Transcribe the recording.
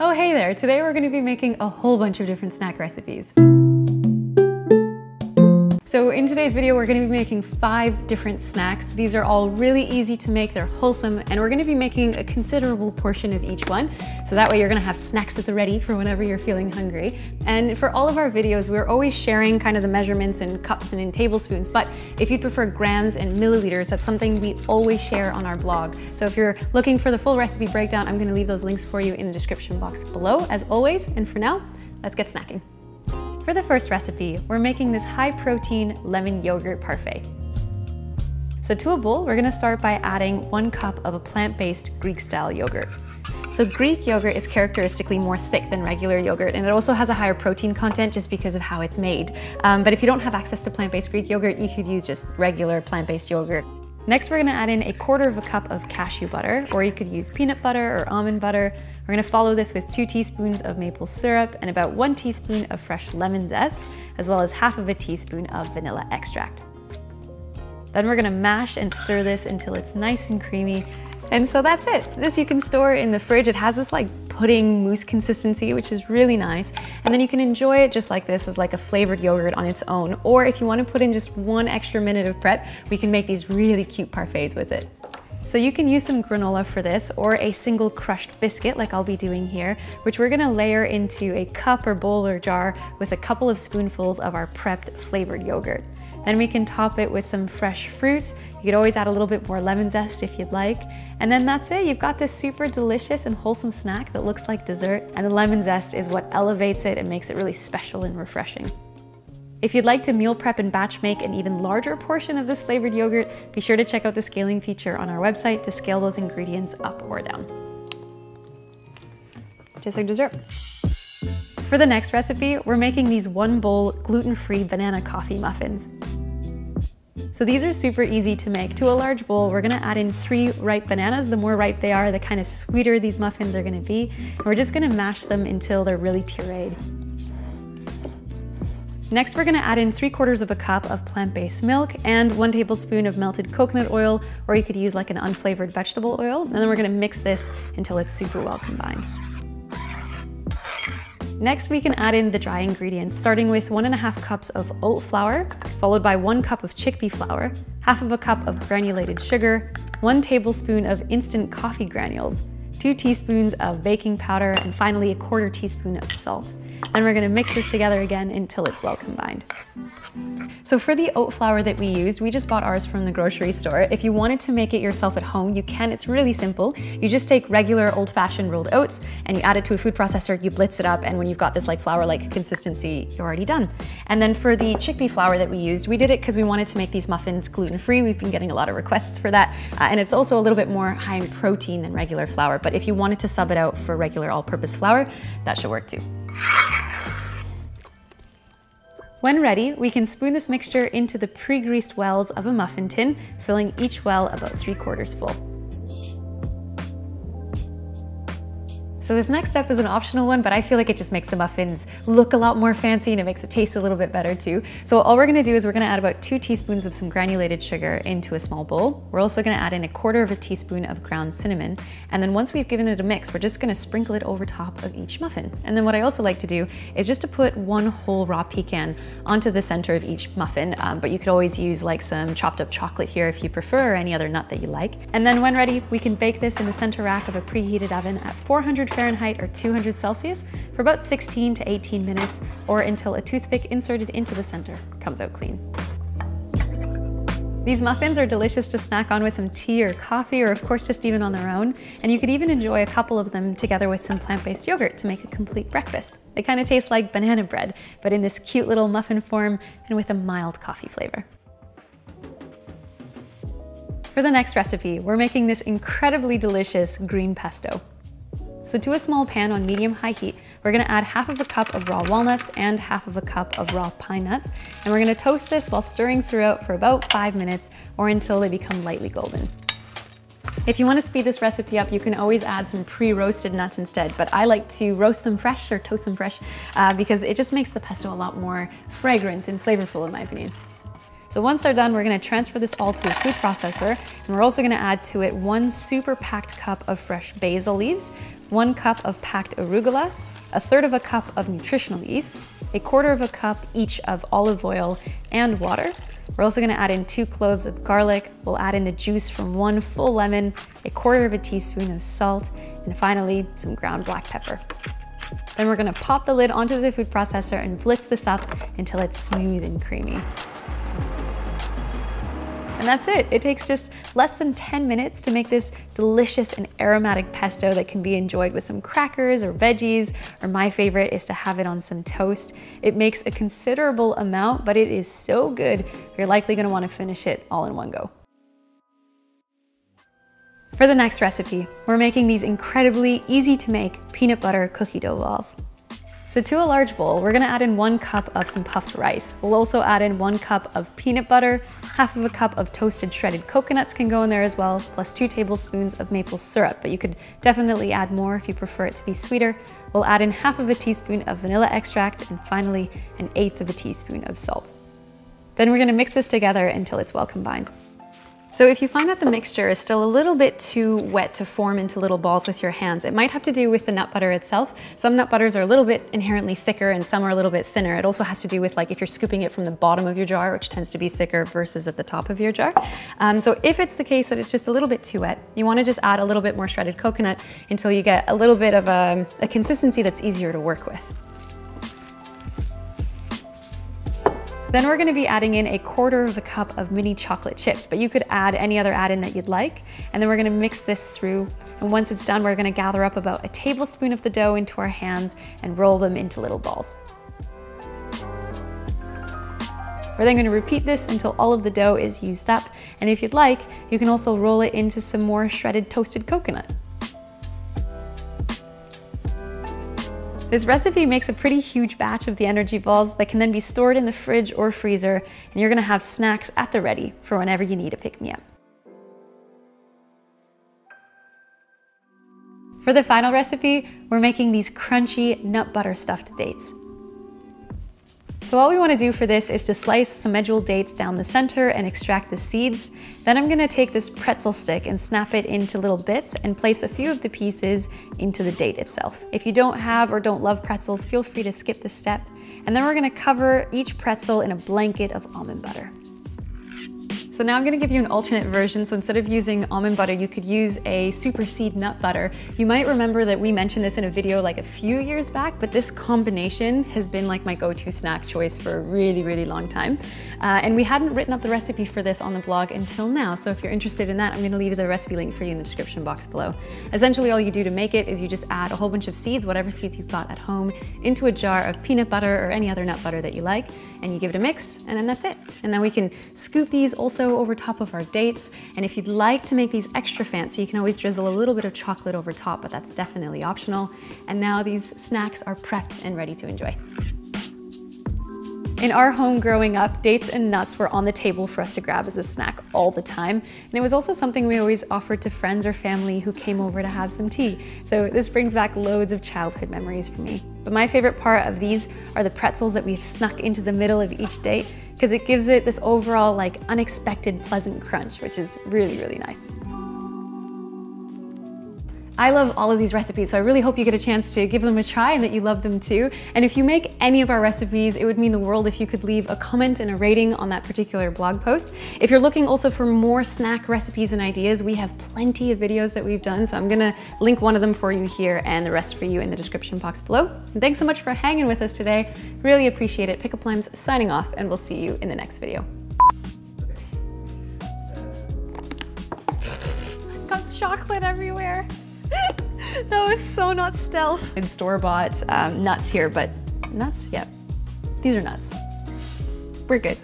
Oh, hey there. Today we're gonna be making a whole bunch of different snack recipes. So in today's video, we're gonna be making five different snacks. These are all really easy to make, they're wholesome, and we're gonna be making a considerable portion of each one. So that way you're gonna have snacks at the ready for whenever you're feeling hungry. And for all of our videos, we're always sharing kind of the measurements in cups and in tablespoons, but if you'd prefer grams and milliliters, that's something we always share on our blog. So if you're looking for the full recipe breakdown, I'm gonna leave those links for you in the description box below, as always. And for now, let's get snacking. For the first recipe, we're making this high protein lemon yogurt parfait. So to a bowl, we're gonna start by adding one cup of a plant-based Greek style yogurt. So Greek yogurt is characteristically more thick than regular yogurt and it also has a higher protein content just because of how it's made. Um, but if you don't have access to plant-based Greek yogurt, you could use just regular plant-based yogurt. Next, we're gonna add in a quarter of a cup of cashew butter, or you could use peanut butter or almond butter. We're gonna follow this with two teaspoons of maple syrup and about one teaspoon of fresh lemon zest, as well as half of a teaspoon of vanilla extract. Then we're gonna mash and stir this until it's nice and creamy. And so that's it. This you can store in the fridge. It has this like pudding mousse consistency, which is really nice. And then you can enjoy it just like this as like a flavored yogurt on its own. Or if you wanna put in just one extra minute of prep, we can make these really cute parfaits with it. So you can use some granola for this or a single crushed biscuit like I'll be doing here, which we're gonna layer into a cup or bowl or jar with a couple of spoonfuls of our prepped flavored yogurt. Then we can top it with some fresh fruit. You could always add a little bit more lemon zest if you'd like. And then that's it. You've got this super delicious and wholesome snack that looks like dessert. And the lemon zest is what elevates it and makes it really special and refreshing. If you'd like to meal prep and batch make an even larger portion of this flavored yogurt, be sure to check out the scaling feature on our website to scale those ingredients up or down. Just like dessert. For the next recipe, we're making these one bowl gluten-free banana coffee muffins. So these are super easy to make. To a large bowl, we're gonna add in three ripe bananas. The more ripe they are, the kind of sweeter these muffins are gonna be. And we're just gonna mash them until they're really pureed. Next, we're gonna add in three quarters of a cup of plant-based milk and one tablespoon of melted coconut oil, or you could use like an unflavored vegetable oil. And then we're gonna mix this until it's super well combined. Next, we can add in the dry ingredients, starting with one and a half cups of oat flour, followed by one cup of chickpea flour, half of a cup of granulated sugar, one tablespoon of instant coffee granules, two teaspoons of baking powder, and finally a quarter teaspoon of salt. And we're gonna mix this together again until it's well combined. So for the oat flour that we used, we just bought ours from the grocery store. If you wanted to make it yourself at home, you can. It's really simple. You just take regular old-fashioned rolled oats and you add it to a food processor, you blitz it up, and when you've got this like flour-like consistency, you're already done. And then for the chickpea flour that we used, we did it because we wanted to make these muffins gluten-free. We've been getting a lot of requests for that. Uh, and it's also a little bit more high in protein than regular flour. But if you wanted to sub it out for regular all-purpose flour, that should work too. When ready, we can spoon this mixture into the pre-greased wells of a muffin tin, filling each well about three quarters full. So this next step is an optional one, but I feel like it just makes the muffins look a lot more fancy and it makes it taste a little bit better too. So all we're gonna do is we're gonna add about two teaspoons of some granulated sugar into a small bowl. We're also gonna add in a quarter of a teaspoon of ground cinnamon. And then once we've given it a mix, we're just gonna sprinkle it over top of each muffin. And then what I also like to do is just to put one whole raw pecan onto the center of each muffin, um, but you could always use like some chopped up chocolate here if you prefer or any other nut that you like. And then when ready, we can bake this in the center rack of a preheated oven at 400 Fahrenheit or 200 Celsius for about 16 to 18 minutes or until a toothpick inserted into the center comes out clean. These muffins are delicious to snack on with some tea or coffee or of course just even on their own. And you could even enjoy a couple of them together with some plant-based yogurt to make a complete breakfast. They kind of taste like banana bread, but in this cute little muffin form and with a mild coffee flavor. For the next recipe, we're making this incredibly delicious green pesto. So to a small pan on medium-high heat, we're gonna add half of a cup of raw walnuts and half of a cup of raw pine nuts. And we're gonna toast this while stirring throughout for about five minutes or until they become lightly golden. If you want to speed this recipe up, you can always add some pre-roasted nuts instead, but I like to roast them fresh or toast them fresh uh, because it just makes the pesto a lot more fragrant and flavorful in my opinion. So once they're done, we're gonna transfer this all to a food processor, and we're also gonna add to it one super packed cup of fresh basil leaves, one cup of packed arugula, a third of a cup of nutritional yeast, a quarter of a cup each of olive oil and water. We're also gonna add in two cloves of garlic. We'll add in the juice from one full lemon, a quarter of a teaspoon of salt, and finally, some ground black pepper. Then we're gonna pop the lid onto the food processor and blitz this up until it's smooth and creamy. And that's it. It takes just less than 10 minutes to make this delicious and aromatic pesto that can be enjoyed with some crackers or veggies, or my favorite is to have it on some toast. It makes a considerable amount, but it is so good, you're likely gonna wanna finish it all in one go. For the next recipe, we're making these incredibly easy to make peanut butter cookie dough balls. So to a large bowl, we're gonna add in one cup of some puffed rice. We'll also add in one cup of peanut butter, half of a cup of toasted shredded coconuts can go in there as well, plus two tablespoons of maple syrup, but you could definitely add more if you prefer it to be sweeter. We'll add in half of a teaspoon of vanilla extract and finally an eighth of a teaspoon of salt. Then we're gonna mix this together until it's well combined. So if you find that the mixture is still a little bit too wet to form into little balls with your hands, it might have to do with the nut butter itself. Some nut butters are a little bit inherently thicker and some are a little bit thinner. It also has to do with like if you're scooping it from the bottom of your jar, which tends to be thicker versus at the top of your jar. Um, so if it's the case that it's just a little bit too wet, you wanna just add a little bit more shredded coconut until you get a little bit of a, a consistency that's easier to work with. Then we're gonna be adding in a quarter of a cup of mini chocolate chips, but you could add any other add-in that you'd like. And then we're gonna mix this through. And once it's done, we're gonna gather up about a tablespoon of the dough into our hands and roll them into little balls. We're then gonna repeat this until all of the dough is used up. And if you'd like, you can also roll it into some more shredded toasted coconut. This recipe makes a pretty huge batch of the energy balls that can then be stored in the fridge or freezer, and you're gonna have snacks at the ready for whenever you need a pick-me-up. For the final recipe, we're making these crunchy nut butter stuffed dates. So all we wanna do for this is to slice some medjool dates down the center and extract the seeds. Then I'm gonna take this pretzel stick and snap it into little bits and place a few of the pieces into the date itself. If you don't have or don't love pretzels, feel free to skip this step. And then we're gonna cover each pretzel in a blanket of almond butter. So now I'm gonna give you an alternate version. So instead of using almond butter, you could use a super seed nut butter. You might remember that we mentioned this in a video like a few years back, but this combination has been like my go-to snack choice for a really, really long time. Uh, and we hadn't written up the recipe for this on the blog until now. So if you're interested in that, I'm gonna leave the recipe link for you in the description box below. Essentially, all you do to make it is you just add a whole bunch of seeds, whatever seeds you've got at home, into a jar of peanut butter or any other nut butter that you like, and you give it a mix, and then that's it. And then we can scoop these also over top of our dates. And if you'd like to make these extra fancy, you can always drizzle a little bit of chocolate over top, but that's definitely optional. And now these snacks are prepped and ready to enjoy. In our home growing up, dates and nuts were on the table for us to grab as a snack all the time. And it was also something we always offered to friends or family who came over to have some tea. So this brings back loads of childhood memories for me. But my favorite part of these are the pretzels that we've snuck into the middle of each date because it gives it this overall like unexpected pleasant crunch, which is really, really nice. I love all of these recipes, so I really hope you get a chance to give them a try and that you love them too. And if you make any of our recipes, it would mean the world if you could leave a comment and a rating on that particular blog post. If you're looking also for more snack recipes and ideas, we have plenty of videos that we've done, so I'm gonna link one of them for you here and the rest for you in the description box below. And thanks so much for hanging with us today. Really appreciate it. Pick Up Limes signing off, and we'll see you in the next video. Got chocolate everywhere. that was so not stealth. In store-bought um, nuts here, but nuts? Yeah, these are nuts. We're good.